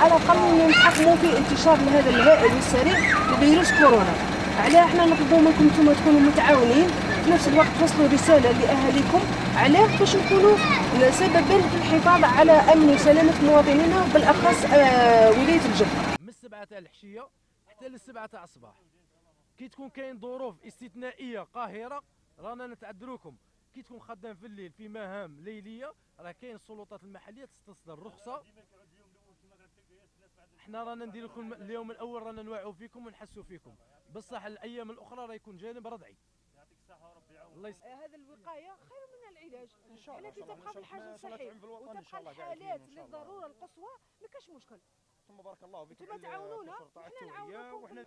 على الأقل نتحكموا في انتشار هذا الهائل والسريع لفيروس كورونا. علاه إحنا نطلبوا منكم أنتم تكونوا متعاونين في نفس الوقت توصلوا رسالة لأهاليكم علاه باش نكونوا سببا في الحفاظ على أمن وسلامة مواطنينا بالأخص آه ولاية الجبهة. من السبعة تاع العشية حتى للسبعة تاع الصباح. كي تكون كاين ظروف استثنائية قاهرة رانا نتعذروكم. كي تكون خدام في الليل في مهام ليلية راه كاين السلطات المحلية تستصدر رخصة إحنا رانا ندير لكم اليوم الأول رانا نوعوا فيكم ونحسوا فيكم. بصح الأيام الأخرى راه يكون جانب ردعي. الله يس... هذا الوقاية خير من العلاج. إن شاء الله الله. تبقى في الحاجة إن شاء الله. الصحي وتبقى الحالات. للضرورة القصوى ما كاش مشكل. ثم بارك الله فيك. أنتم تعاونونا وحنا نعاونوكم. وحنا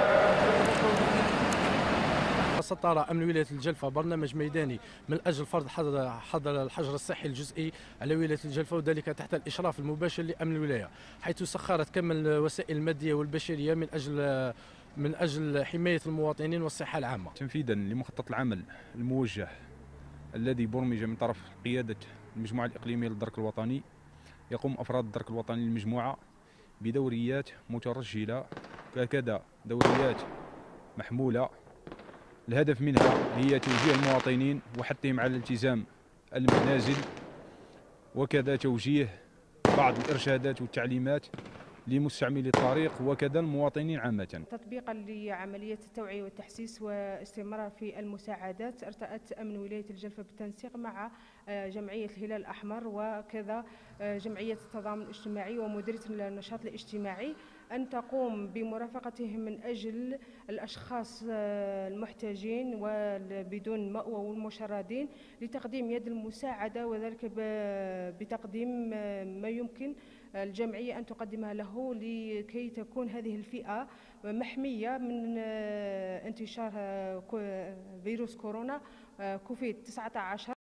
سطر أمن ولاية الجلفة برنامج ميداني من أجل فرض حظر الحجر الصحي الجزئي على ولاية الجلفة وذلك تحت الإشراف المباشر لأمن الولاية حيث سخرت كم الوسائل المادية والبشرية من أجل من أجل حماية المواطنين والصحة العامة. تنفيذا لمخطط العمل الموجه الذي برمج من طرف قيادة المجموعة الإقليمية للدرك الوطني يقوم أفراد الدرك الوطني للمجموعة بدوريات مترجلة وكذا دوريات محمولة الهدف منها هي توجيه المواطنين وحثهم على الالتزام المنازل وكذا توجيه بعض الإرشادات والتعليمات لمستعملي الطريق وكذا المواطنين عامة. تطبيقا لعملية التوعية والتحسيس واستمرار في المساعدات ارتأت أمن ولاية الجلفة بالتنسيق مع آه، جمعية الهلال الأحمر وكذا آه، جمعية التضامن الاجتماعي ومديرية النشاط الاجتماعي. أن تقوم بمرافقتهم من أجل الأشخاص آه، المحتاجين وبدون مأوى والمشردين لتقديم يد المساعدة وذلك بتقديم آه، ما يمكن الجمعية أن تقدمها له لكي تكون هذه الفئة محمية من آه، انتشار فيروس كورونا كوفيد 19